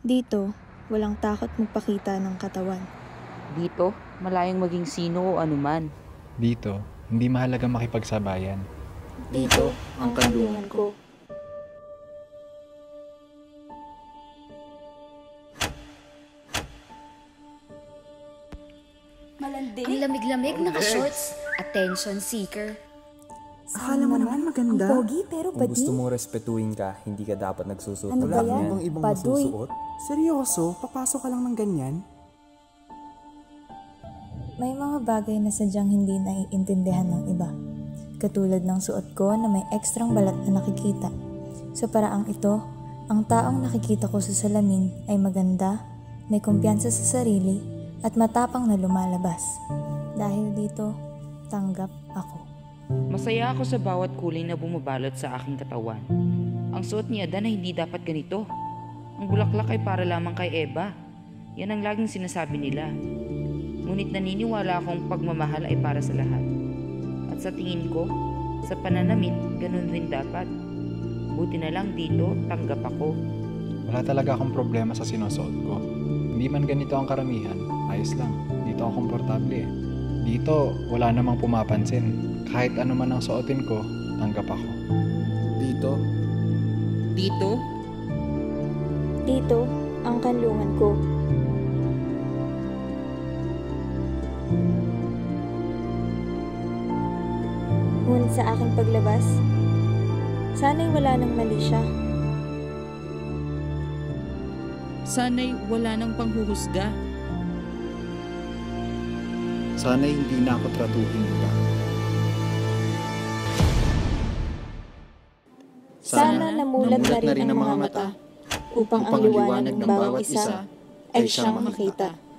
Dito, walang takot magpakita ng katawan. Dito, malayang maging sino o anuman. Dito, hindi mahalaga makipagsabayan. Dito, ang kanlungan ko. Malandi. Ang lamig-lamig, naka-shorts. Attention seeker. Akala mo naman maganda. Ang pogi pero Kung gusto mong respetuhin ka, hindi ka dapat nagsusuot Ano ng ba yan? Ibang ibang Padoy. masusuot? Seryoso? Papasok ka lang ng ganyan? May mga bagay na sadyang hindi naiintindihan ng iba. Katulad ng suot ko na may ekstrang balat na nakikita. Sa paraang ito, ang taong nakikita ko sa salamin ay maganda, may kumpiyansa sa sarili, at matapang na lumalabas. Dahil dito, tanggap ako. Masaya ako sa bawat kulay na bumabalot sa aking katawan. Ang suot ni Adan ay hindi dapat ganito. Ang bulaklak ay para lamang kay Eva. Yan ang laging sinasabi nila. Ngunit naniniwala akong pagmamahal ay para sa lahat. At sa tingin ko, sa pananamit, ganun rin dapat. Buti na lang dito, tanggap ako. Wala talaga akong problema sa sinusuot ko. Hindi man ganito ang karamihan, ayos lang. Dito ako komportable eh. Dito, wala namang pumapansin. Kahit ano man ang suotin ko, tanggap ako. Dito, Dito, Dito, ang kanlungan ko. Ngunit sa aking paglabas, sana'y wala nang mali siya. sana'y wala nang panghuhusga. Sana'y hindi na ako tratuhin iba. Sana namulat na rin ang mga mata upang ang liwanag ng bawat isa ay siyang makita.